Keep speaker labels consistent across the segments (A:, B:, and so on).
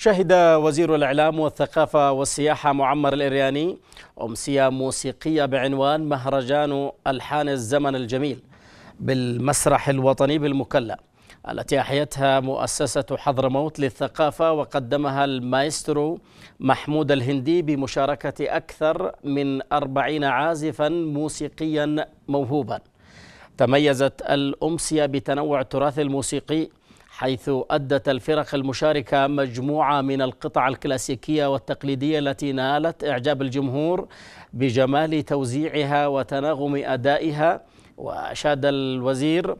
A: شهد وزير الإعلام والثقافة والسياحة معمر الإرياني أمسية موسيقية بعنوان مهرجان ألحان الزمن الجميل بالمسرح الوطني بالمكلا التي أحيتها مؤسسة حضرموت للثقافة وقدمها المايسترو محمود الهندي بمشاركة أكثر من أربعين عازفا موسيقيا موهوبا. تميزت الأمسية بتنوع التراث الموسيقي حيث أدت الفرق المشاركة مجموعة من القطع الكلاسيكية والتقليدية التي نالت إعجاب الجمهور بجمال توزيعها وتناغم أدائها وأشاد الوزير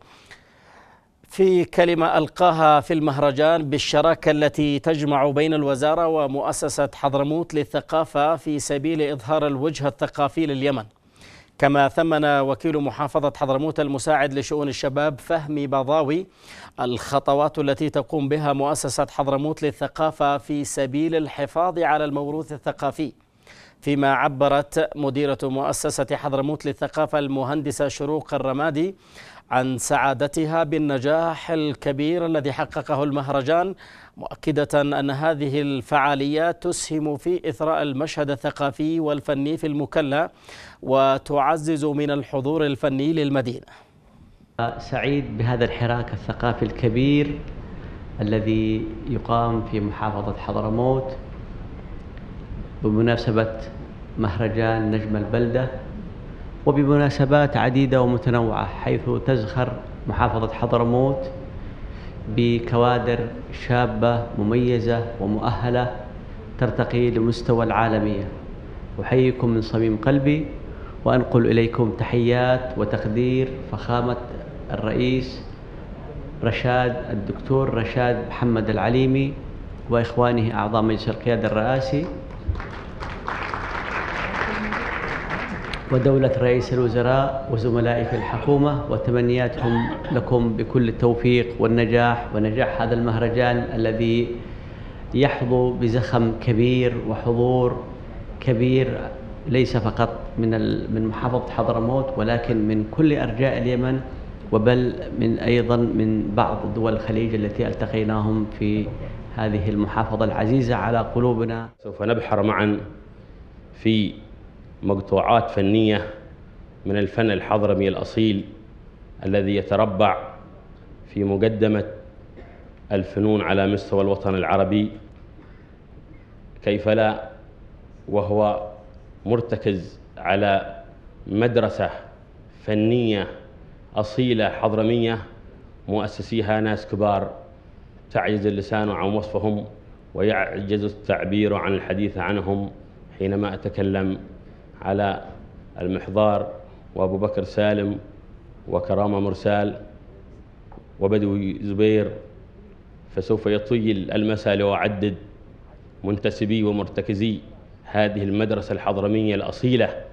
A: في كلمة ألقاها في المهرجان بالشراكة التي تجمع بين الوزارة ومؤسسة حضرموت للثقافة في سبيل إظهار الوجه الثقافي لليمن. كما ثمن وكيل محافظة حضرموت المساعد لشؤون الشباب فهمي بضاوي الخطوات التي تقوم بها مؤسسة حضرموت للثقافة في سبيل الحفاظ على الموروث الثقافي. فيما عبرت مديرة مؤسسة حضرموت للثقافة المهندسة شروق الرمادي عن سعادتها بالنجاح الكبير الذي حققه المهرجان مؤكدة أن هذه الفعاليات تسهم في إثراء المشهد الثقافي والفني في المكلا وتعزز من الحضور الفني للمدينة.
B: سعيد بهذا الحراك الثقافي الكبير الذي يقام في محافظة حضرموت بمناسبة مهرجان نجم البلدة. وبمناسبات عديدة ومتنوعة حيث تزخر محافظة حضرموت بكوادر شابة مميزة ومؤهلة ترتقي لمستوى العالمية. أحييكم من صميم قلبي وأنقل إليكم تحيات وتقدير فخامة الرئيس رشاد الدكتور رشاد محمد العليمي وإخوانه أعضاء مجلس القيادة الرئاسي. ودولة رئيس الوزراء وزملائي في الحكومة وتمنياتهم لكم بكل التوفيق والنجاح ونجاح هذا المهرجان الذي يحظو بزخم كبير وحضور كبير ليس فقط من من محافظة حضرموت ولكن من كل أرجاء اليمن وبل من أيضا من بعض دول الخليج التي ألتقيناهم في هذه المحافظة العزيزة على قلوبنا.
C: سوف نبحر معا في مقطوعات فنية من الفن الحضرمي الأصيل الذي يتربع في مقدمة الفنون على مستوى الوطن العربي كيف لا وهو مرتكز على مدرسة فنية أصيلة حضرمية مؤسسيها ناس كبار تعجز اللسان عن وصفهم ويعجز التعبير عن الحديث عنهم حينما أتكلم على المحضار وأبو بكر سالم وكرامة مرسال وبدوي زبير فسوف يطيل المسألة وأعدد منتسبي ومرتكزي هذه المدرسة الحضرمية الأصيلة.